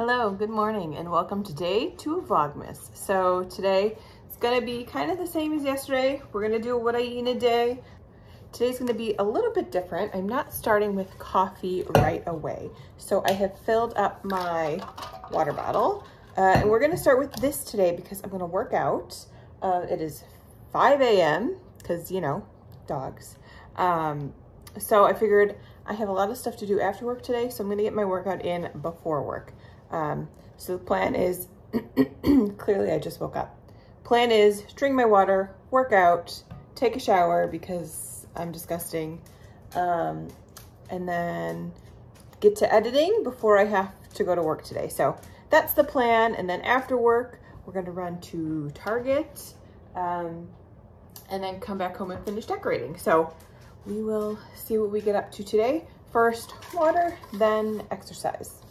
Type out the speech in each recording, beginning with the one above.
Hello, good morning, and welcome today to day two of Vlogmas. So today it's gonna be kind of the same as yesterday. We're gonna do what I eat in a day. Today's gonna be a little bit different. I'm not starting with coffee right away. So I have filled up my water bottle, uh, and we're gonna start with this today because I'm gonna work out. Uh, it is 5 a.m. because, you know, dogs. Um, so I figured I have a lot of stuff to do after work today, so I'm gonna get my workout in before work. Um, so the plan is, clearly I just woke up. Plan is drink my water, work out, take a shower because I'm disgusting, um, and then get to editing before I have to go to work today. So that's the plan. And then after work, we're gonna run to Target um, and then come back home and finish decorating. So we will see what we get up to today. First water, then exercise.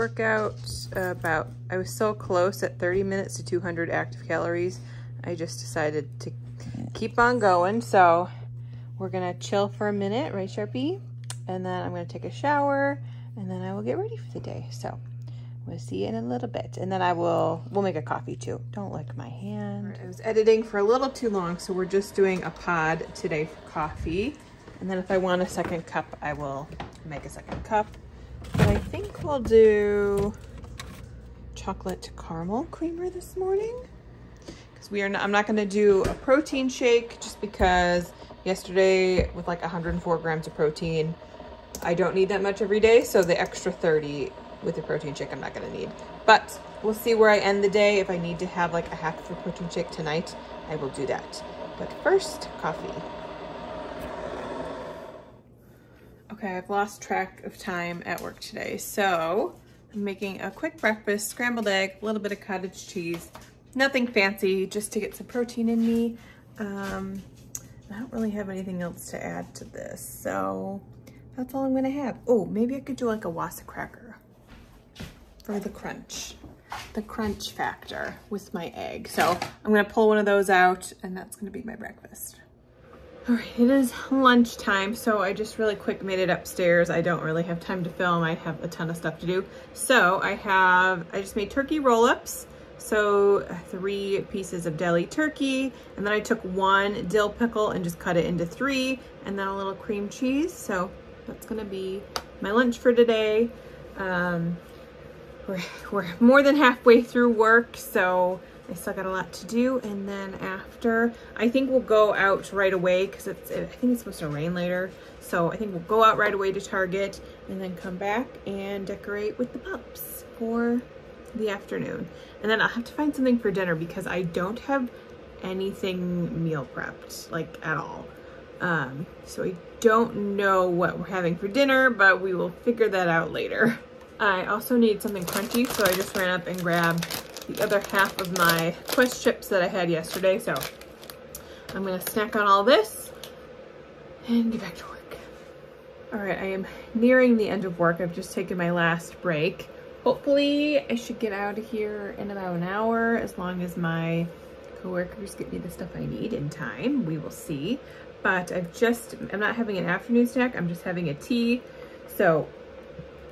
Workout. about, I was so close at 30 minutes to 200 active calories. I just decided to keep on going. So we're gonna chill for a minute, right Sharpie? And then I'm gonna take a shower and then I will get ready for the day. So we'll see you in a little bit. And then I will, we'll make a coffee too. Don't lick my hand. I was editing for a little too long, so we're just doing a pod today for coffee. And then if I want a second cup, I will make a second cup. But I think we'll do chocolate caramel creamer this morning. Because we are not, I'm not gonna do a protein shake just because yesterday with like 104 grams of protein. I don't need that much every day, so the extra 30 with the protein shake I'm not gonna need. But we'll see where I end the day. If I need to have like a half of a protein shake tonight, I will do that. But first, coffee. Okay, I've lost track of time at work today. So I'm making a quick breakfast, scrambled egg, a little bit of cottage cheese, nothing fancy, just to get some protein in me. Um, I don't really have anything else to add to this, so that's all I'm gonna have. Oh, maybe I could do like a Wasa cracker for the crunch, the crunch factor with my egg. So I'm gonna pull one of those out and that's gonna be my breakfast. All right, it is lunchtime, so I just really quick made it upstairs. I don't really have time to film. I have a ton of stuff to do. So I have, I just made turkey roll-ups so three pieces of deli turkey, and then I took one dill pickle and just cut it into three, and then a little cream cheese. So that's gonna be my lunch for today. Um, we're, we're more than halfway through work, so I still got a lot to do. And then after, I think we'll go out right away because it's, I think it's supposed to rain later. So I think we'll go out right away to Target and then come back and decorate with the pups for the afternoon. And then I'll have to find something for dinner because I don't have anything meal prepped, like at all. Um, so I don't know what we're having for dinner, but we will figure that out later. I also need something crunchy, so I just ran up and grabbed the other half of my Quest chips that I had yesterday. So I'm gonna snack on all this and get back to work. All right, I am nearing the end of work. I've just taken my last break. Hopefully I should get out of here in about an hour as long as my coworkers get me the stuff I need in time. We will see. But I've just, I'm not having an afternoon snack. I'm just having a tea. So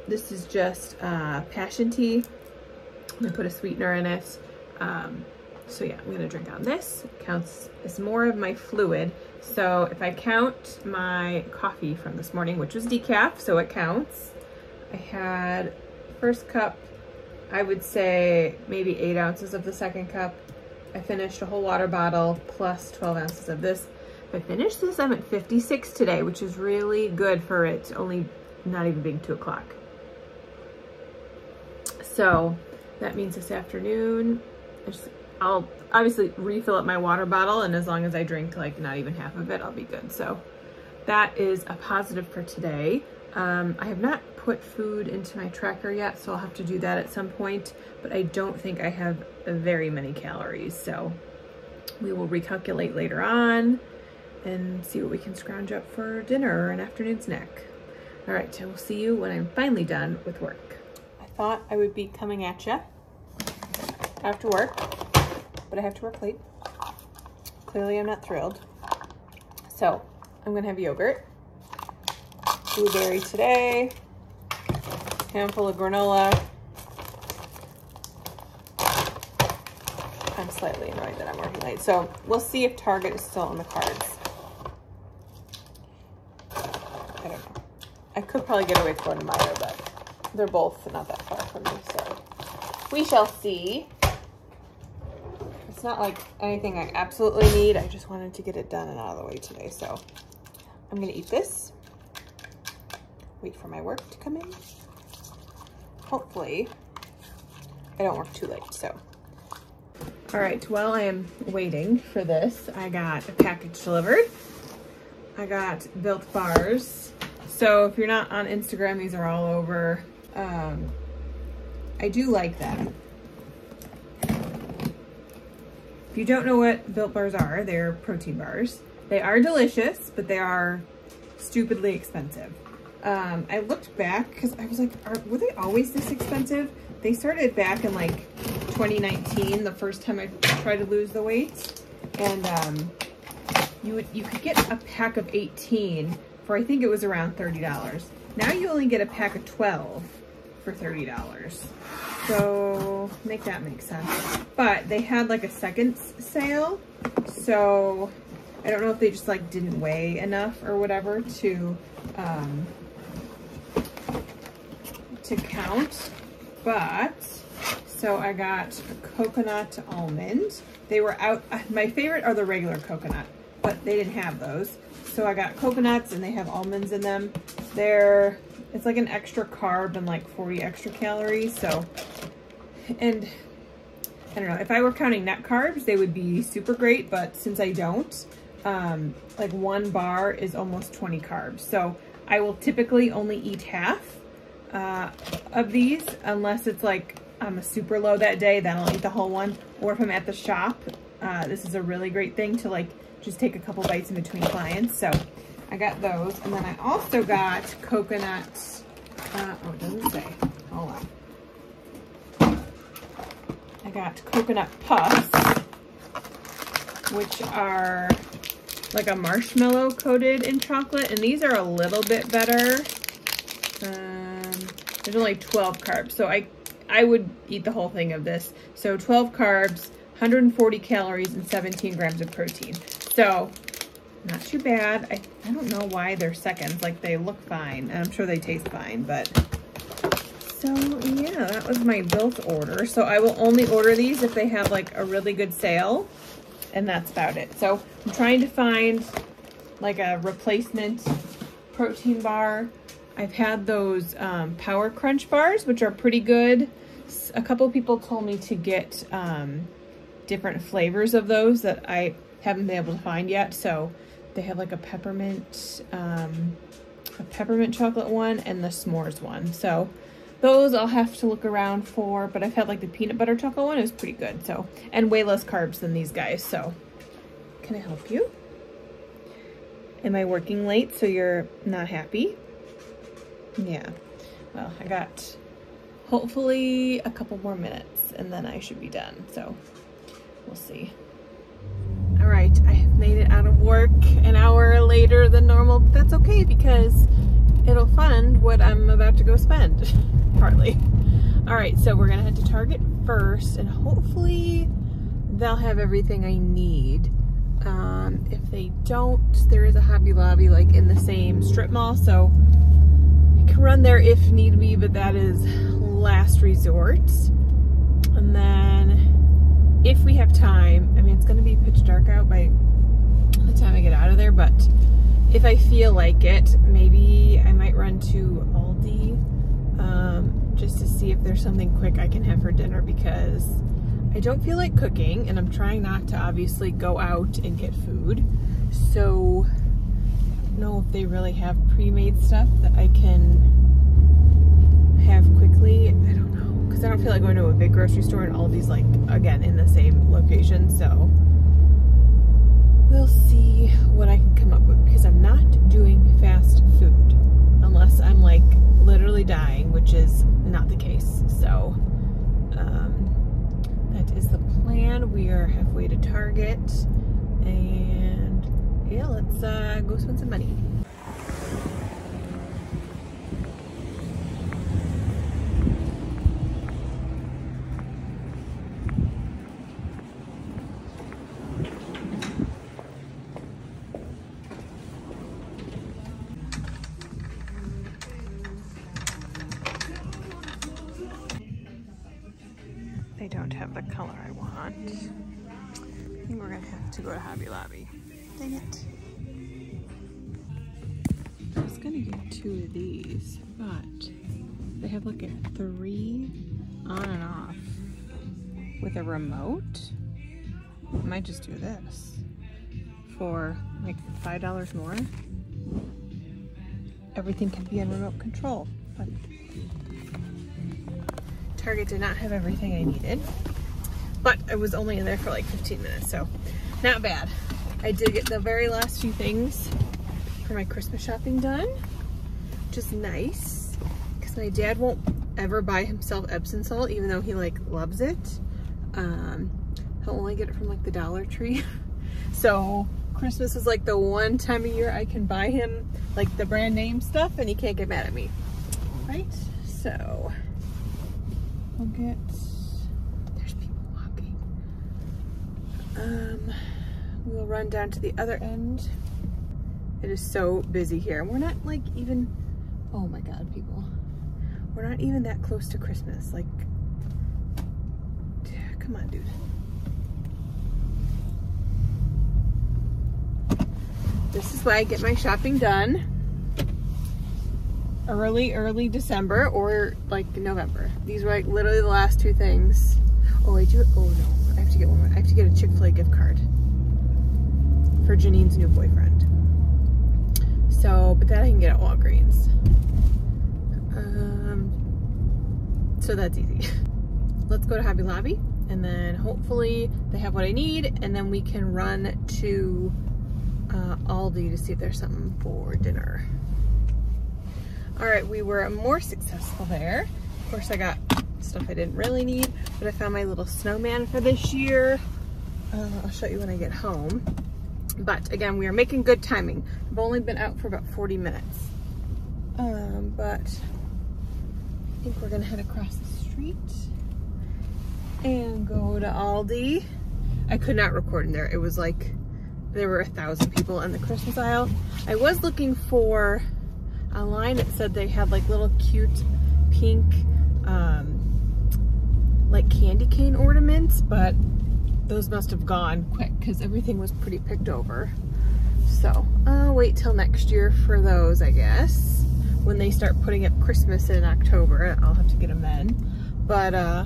this is just uh, passion tea. I'm put a sweetener in it. Um, so yeah, I'm gonna drink on this. It counts as more of my fluid. So if I count my coffee from this morning, which was decaf, so it counts. I had first cup, I would say maybe eight ounces of the second cup. I finished a whole water bottle plus 12 ounces of this. If I finish this, I'm at 56 today, which is really good for it only not even being two o'clock. So that means this afternoon, just, I'll obviously refill up my water bottle and as long as I drink like not even half of it, I'll be good. So that is a positive for today. Um, I have not put food into my tracker yet, so I'll have to do that at some point, but I don't think I have very many calories, so we will recalculate later on and see what we can scrounge up for dinner or an afternoon snack. All right, I will see you when I'm finally done with work. Thought I would be coming at you after work, but I have to work late. Clearly I'm not thrilled. So I'm gonna have yogurt, blueberry today, handful of granola. I'm slightly annoyed that I'm working late. So we'll see if Target is still on the cards. I don't know. I could probably get away with going to Meijer, but they're both not that far from me, so we shall see. It's not like anything I absolutely need. I just wanted to get it done and out of the way today. So I'm gonna eat this. Wait for my work to come in. Hopefully I don't work too late, so. All right, while I am waiting for this, I got a package delivered. I got Built Bars. So if you're not on Instagram, these are all over. Um, I do like that. If you don't know what Built Bars are, they're protein bars. They are delicious, but they are stupidly expensive. Um, I looked back because I was like, are, were they always this expensive? They started back in like 2019, the first time I tried to lose the weight. And um, you would you could get a pack of 18 for I think it was around $30. Now you only get a pack of 12 for $30. So make that make sense. But they had like a second sale. So I don't know if they just like didn't weigh enough or whatever to um, to count. But so I got coconut almond. They were out. My favorite are the regular coconut, but they didn't have those. So I got coconuts and they have almonds in them. They're it's like an extra carb and like 40 extra calories. So, and I don't know, if I were counting net carbs, they would be super great. But since I don't, um, like one bar is almost 20 carbs. So I will typically only eat half uh, of these unless it's like I'm a super low that day, then I'll eat the whole one. Or if I'm at the shop, uh, this is a really great thing to like just take a couple bites in between clients. So I got those. And then I also got coconut, uh, oh, it doesn't say. Hold on. I got coconut puffs, which are like a marshmallow coated in chocolate. And these are a little bit better. Um, there's only 12 carbs. So I, I would eat the whole thing of this. So 12 carbs, 140 calories, and 17 grams of protein. So not too bad. I, I don't know why they're seconds. Like they look fine I'm sure they taste fine, but so yeah, that was my built order. So I will only order these if they have like a really good sale and that's about it. So I'm trying to find like a replacement protein bar. I've had those um, Power Crunch bars, which are pretty good. A couple people told me to get um, different flavors of those that I haven't been able to find yet. So they have like a peppermint, um, a peppermint chocolate one and the s'mores one. So those I'll have to look around for, but I've had like the peanut butter chocolate one. It was pretty good. So, and way less carbs than these guys. So can I help you? Am I working late so you're not happy? Yeah. Well, I got hopefully a couple more minutes and then I should be done. So we'll see. All right, I have made it out of work an hour later than normal, but that's okay because it'll fund what I'm about to go spend, partly. All right, so we're gonna head to Target first and hopefully they'll have everything I need. Um, if they don't, there is a Hobby Lobby like in the same strip mall, so I can run there if need be, but that is last resort. And then if we have time, I mean, it's going to be pitch dark out by the time I get out of there, but if I feel like it, maybe I might run to Aldi um, just to see if there's something quick I can have for dinner because I don't feel like cooking and I'm trying not to obviously go out and get food. So I don't know if they really have pre-made stuff that I can have quickly. Because I don't feel like going to a big grocery store and all these like again in the same location so we'll see what I can come up with because I'm not doing fast food unless I'm like literally dying which which is not the case. So um, that is the plan. We are halfway to Target and yeah, let's uh, go spend some money. They don't have the color I want. I think we're gonna have to go to Hobby Lobby. Dang it. I was gonna get two of these, but they have like a three on and off with a remote. I might just do this for like five dollars more. Everything can be in remote control, but Target did not have everything I needed, but I was only in there for like 15 minutes, so not bad. I did get the very last few things for my Christmas shopping done, which is nice, because my dad won't ever buy himself Epsom salt, even though he like loves it. Um, he'll only get it from like the Dollar Tree. so Christmas is like the one time a year I can buy him like the brand name stuff and he can't get mad at me, right? So We'll get, there's people walking. Um, we'll run down to the other end. It is so busy here. We're not like even, oh my God, people. We're not even that close to Christmas. Like, come on, dude. This is why I get my shopping done early, early December or like November. These were like literally the last two things. Oh, I do, oh no, I have to get one more. I have to get a Chick-fil-A gift card for Janine's new boyfriend. So, but that I can get at Walgreens. Um, so that's easy. Let's go to Hobby Lobby and then hopefully they have what I need and then we can run to uh, Aldi to see if there's something for dinner. All right, we were more successful there. Of course, I got stuff I didn't really need, but I found my little snowman for this year. Uh, I'll show you when I get home. But again, we are making good timing. I've only been out for about 40 minutes. Um, but I think we're gonna head across the street and go to Aldi. I could not record in there. It was like, there were a thousand people in the Christmas aisle. I was looking for online it said they had like little cute pink um, like candy cane ornaments, but those must have gone quick because everything was pretty picked over. So I'll wait till next year for those, I guess. When they start putting up Christmas in October, I'll have to get them then. But uh,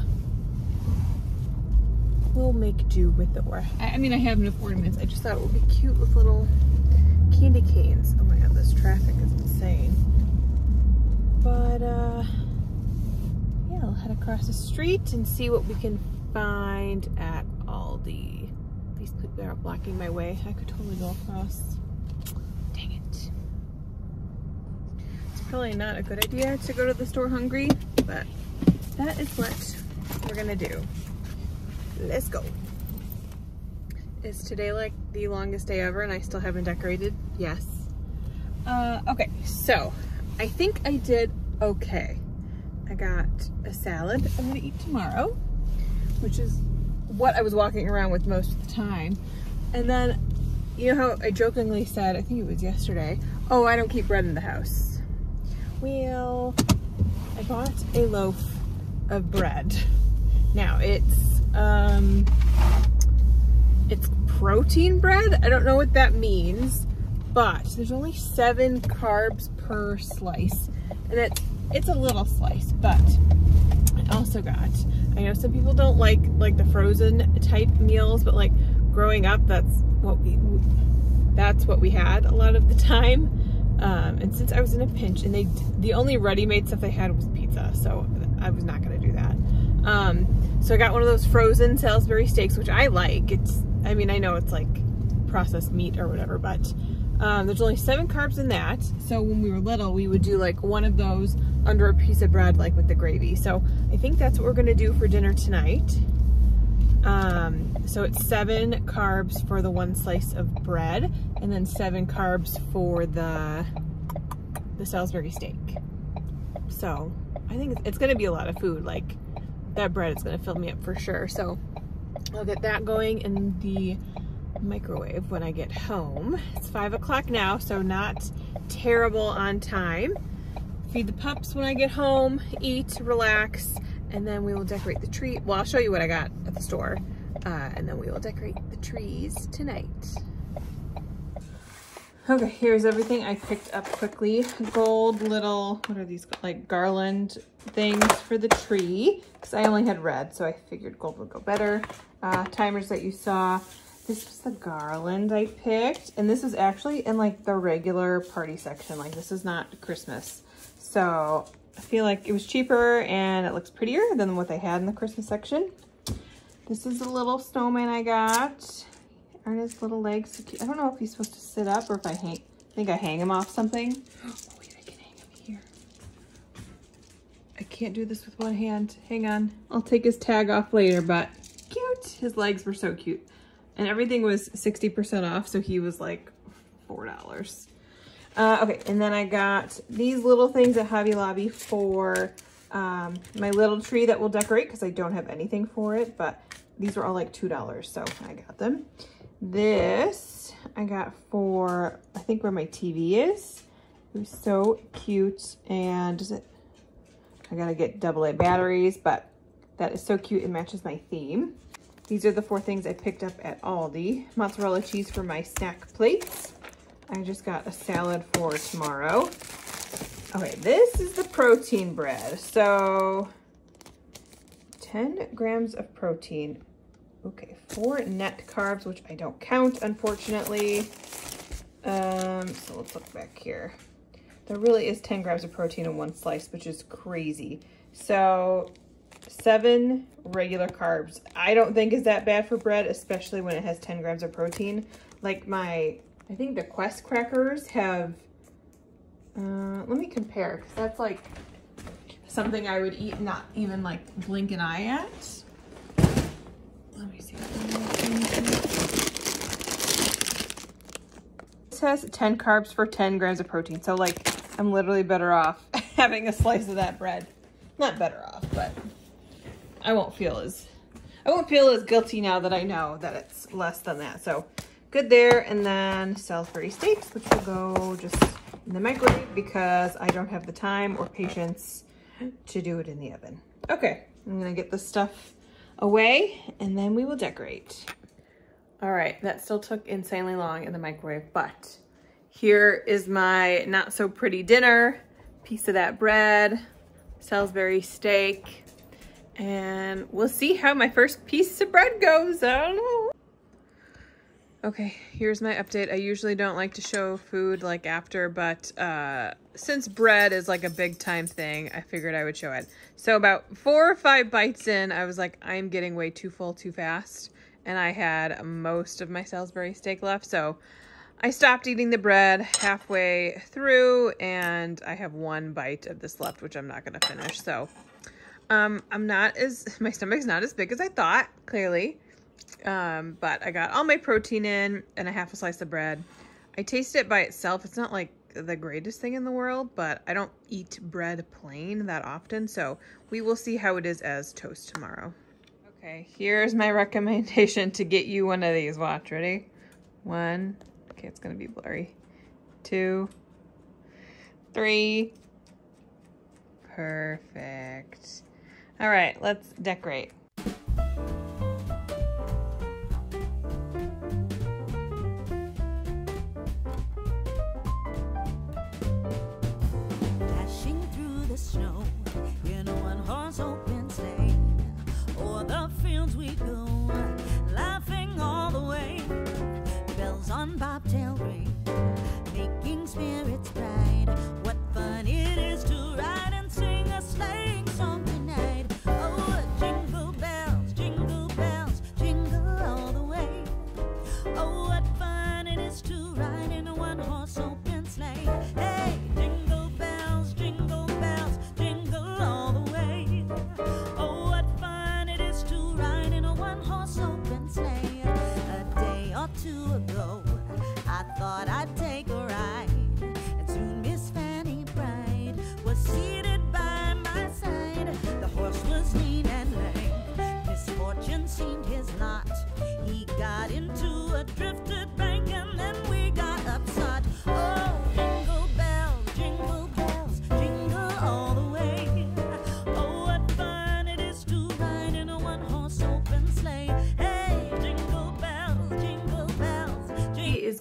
we'll make do with the or. I mean, I have enough ornaments. I just thought it would be cute with little candy canes. Oh my god, this traffic insane. But uh, yeah, I'll head across the street and see what we can find at Aldi. These people are blocking my way. I could totally go across. Dang it. It's probably not a good idea to go to the store hungry, but that is what we're gonna do. Let's go. Is today like the longest day ever and I still haven't decorated? Yes. Uh, okay, so I think I did okay. I got a salad I'm gonna eat tomorrow, which is what I was walking around with most of the time. And then, you know how I jokingly said, I think it was yesterday, oh, I don't keep bread in the house. Well, I bought a loaf of bread. Now it's, um, it's protein bread. I don't know what that means, but there's only seven carbs per slice. And it's, it's a little slice, but I also got, I know some people don't like like the frozen type meals, but like growing up, that's what we, that's what we had a lot of the time. Um, and since I was in a pinch and they, the only ready-made stuff they had was pizza, so I was not gonna do that. Um, so I got one of those frozen Salisbury steaks, which I like. It's, I mean, I know it's like processed meat or whatever, but Um, there's only seven carbs in that. So when we were little, we would do like one of those under a piece of bread, like with the gravy. So I think that's what we're gonna do for dinner tonight. Um, so it's seven carbs for the one slice of bread and then seven carbs for the, the Salisbury steak. So I think it's, gonna be a lot of food. Like that bread is gonna fill me up for sure. So I'll get that going and the microwave when I get home. It's five o'clock now, so not terrible on time. Feed the pups when I get home, eat, relax, and then we will decorate the tree. Well, I'll show you what I got at the store, uh, and then we will decorate the trees tonight. Okay, here's everything I picked up quickly. Gold little, what are these, like garland things for the tree, because I only had red, so I figured gold would go better. Uh, timers that you saw. This was the garland I picked, and this is actually in like the regular party section. Like this is not Christmas. So I feel like it was cheaper and it looks prettier than what they had in the Christmas section. This is a little snowman I got. Aren't his little legs cute? I don't know if he's supposed to sit up or if I hang, I think I hang him off something. Oh wait, I can hang him here. I can't do this with one hand. Hang on. I'll take his tag off later, but cute. His legs were so cute. And everything was 60% off, so he was like $4. Uh, okay, and then I got these little things at Hobby Lobby for um, my little tree that we'll decorate because I don't have anything for it, but these were all like $2, so I got them. This I got for, I think where my TV is. It was so cute, and it, I gotta get double A batteries, but that is so cute, it matches my theme. These are the four things I picked up at Aldi. Mozzarella cheese for my snack plates. I just got a salad for tomorrow. Okay, this is the protein bread. So 10 grams of protein. Okay, four net carbs, which I don't count, unfortunately. Um, so let's look back here. There really is 10 grams of protein in one slice, which is crazy. So seven regular carbs. I don't think is that bad for bread, especially when it has 10 grams of protein. Like my I think the Quest crackers have, uh, let me compare, because that's like something I would eat, not even like blink an eye at. Let me see. This has 10 carbs for 10 grams of protein. So like, I'm literally better off having a slice of that bread. Not better off, but I won't feel as, I won't feel as guilty now that I know that it's less than that. So good there. And then Salisbury steaks, which will go just in the microwave because I don't have the time or patience to do it in the oven. Okay, I'm gonna get this stuff away and then we will decorate. All right, that still took insanely long in the microwave, but here is my not so pretty dinner, piece of that bread, Salisbury steak, and we'll see how my first piece of bread goes. I don't know. Okay, here's my update. I usually don't like to show food like after, but uh, since bread is like a big time thing, I figured I would show it. So about four or five bites in, I was like, I'm getting way too full too fast. And I had most of my Salisbury steak left. So I stopped eating the bread halfway through and I have one bite of this left, which I'm not going to finish. So um, I'm not as, my stomach's not as big as I thought, clearly. Um, but I got all my protein in and a half a slice of bread. I taste it by itself. It's not like the greatest thing in the world, but I don't eat bread plain that often. So we will see how it is as toast tomorrow. Okay, here's my recommendation to get you one of these. Watch, ready? One. Okay, it's to be blurry. Two. Three. Perfect. All right, let's decorate.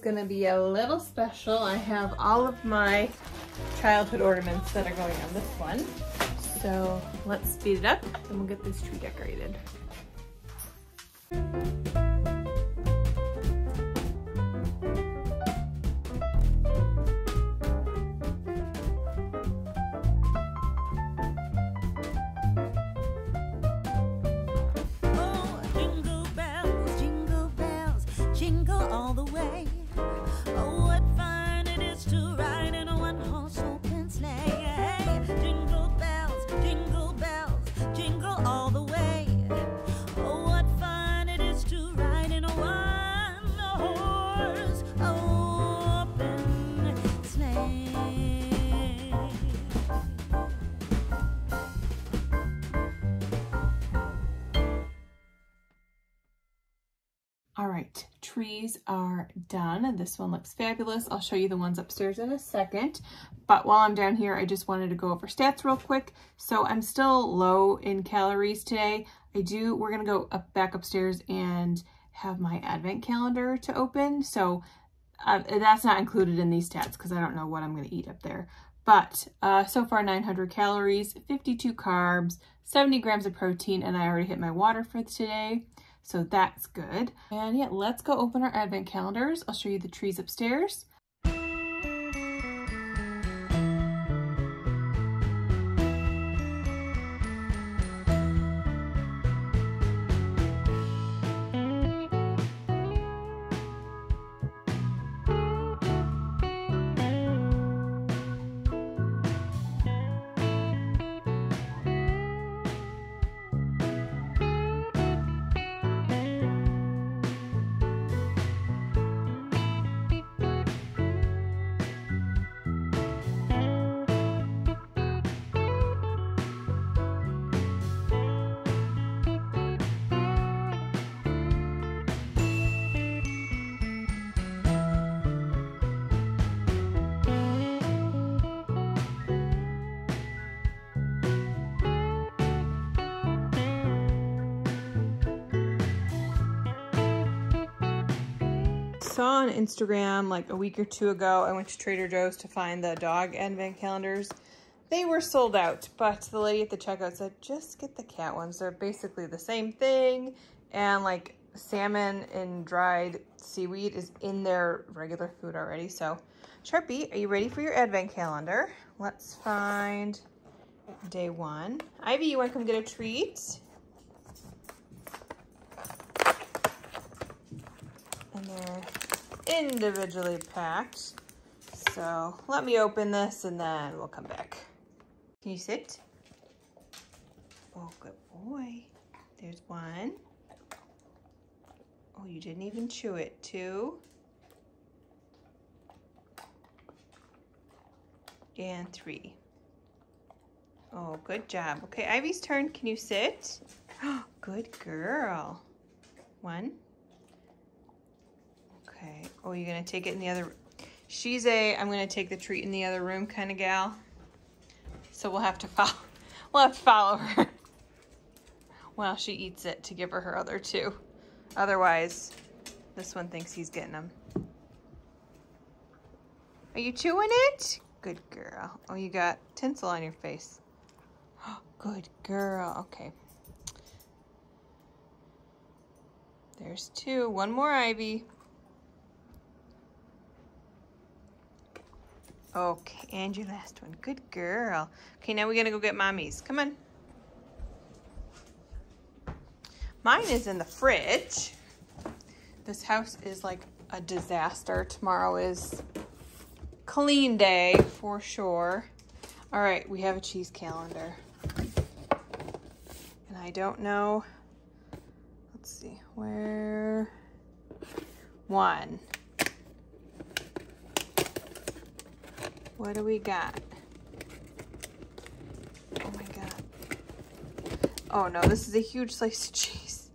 Gonna be a little special. I have all of my childhood ornaments that are going on this one. So let's speed it up and we'll get this tree decorated. Trees are done and this one looks fabulous. I'll show you the ones upstairs in a second. But while I'm down here, I just wanted to go over stats real quick. So I'm still low in calories today. I do, we're gonna go up back upstairs and have my advent calendar to open. So uh, that's not included in these stats because I don't know what I'm gonna eat up there. But uh, so far 900 calories, 52 carbs, 70 grams of protein, and I already hit my water for today. So that's good. And yeah, let's go open our advent calendars. I'll show you the trees upstairs. Saw on Instagram like a week or two ago, I went to Trader Joe's to find the dog advent calendars. They were sold out, but the lady at the checkout said, just get the cat ones. They're basically the same thing. And like salmon and dried seaweed is in their regular food already. So Sharpie, are you ready for your advent calendar? Let's find day one. Ivy, you want to come get a treat? And they're individually packed. So let me open this and then we'll come back. Can you sit? Oh, good boy. There's one. Oh, you didn't even chew it. Two. And three. Oh, good job. Okay, Ivy's turn. Can you sit? Oh, good girl. One. Okay. Oh, you're going to take it in the other... She's a, I'm going to take the treat in the other room kind of gal. So we'll have to follow, we'll have to follow her while she eats it to give her her other two. Otherwise, this one thinks he's getting them. Are you chewing it? Good girl. Oh, you got tinsel on your face. Oh, good girl. Okay. There's two. One more, Ivy. Okay, and your last one. Good girl. Okay, now we're gonna go get mommy's. Come on. Mine is in the fridge. This house is like a disaster. Tomorrow is clean day for sure. All right, we have a cheese calendar. And I don't know, let's see, where, one. What do we got? Oh my God. Oh no, this is a huge slice of cheese.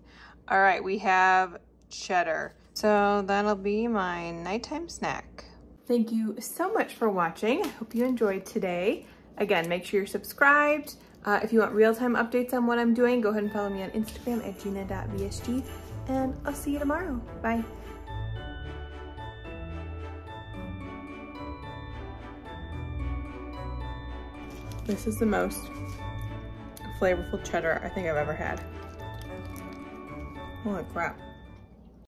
All right, we have cheddar. So that'll be my nighttime snack. Thank you so much for watching. I hope you enjoyed today. Again, make sure you're subscribed. Uh, if you want real-time updates on what I'm doing, go ahead and follow me on Instagram at gina.vsg, and I'll see you tomorrow. Bye. This is the most flavorful cheddar I think I've ever had. Holy crap.